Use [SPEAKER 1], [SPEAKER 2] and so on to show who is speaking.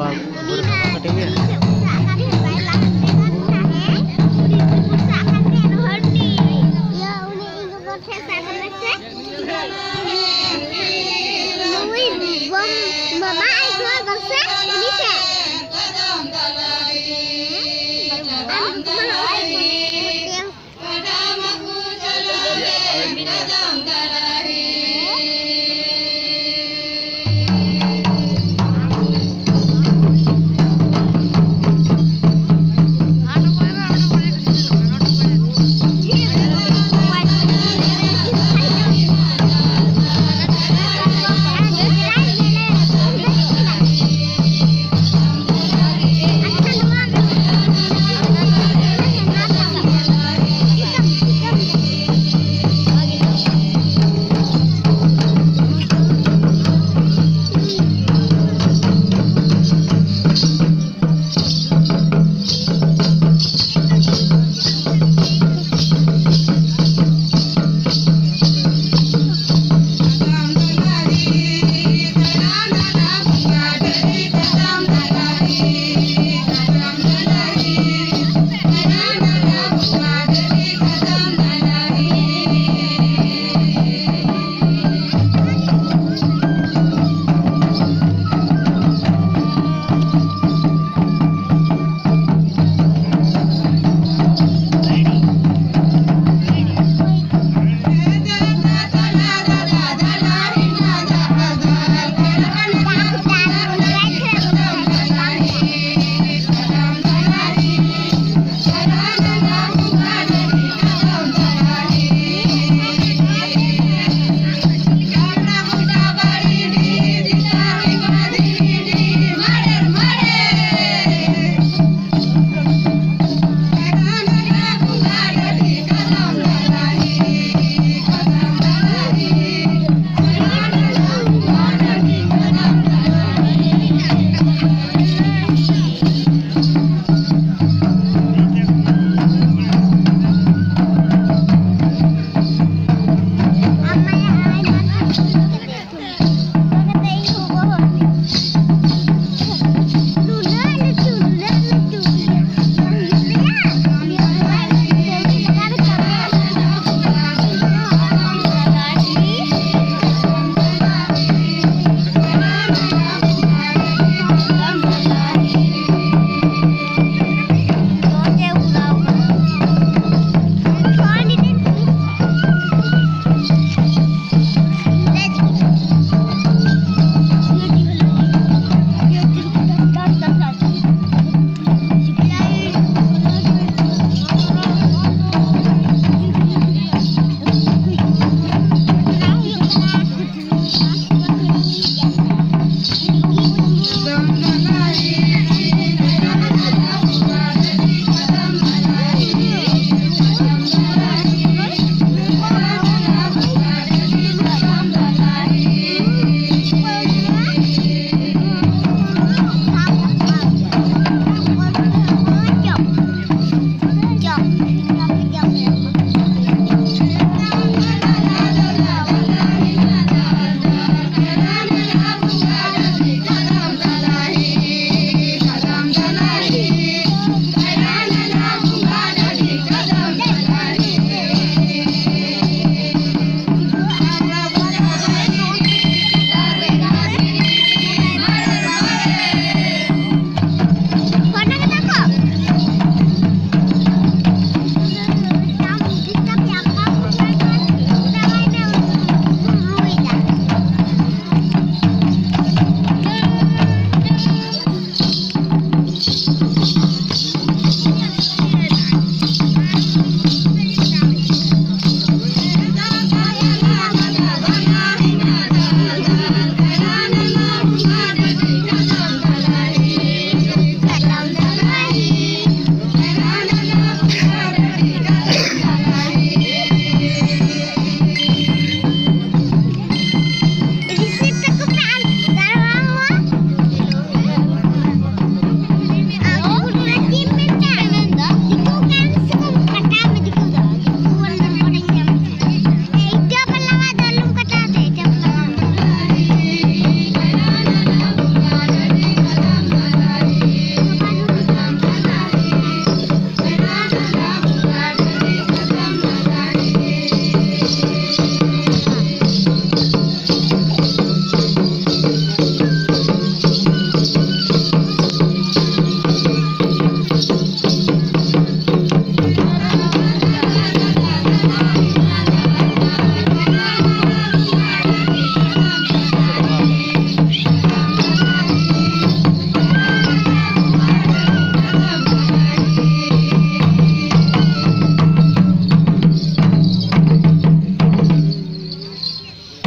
[SPEAKER 1] about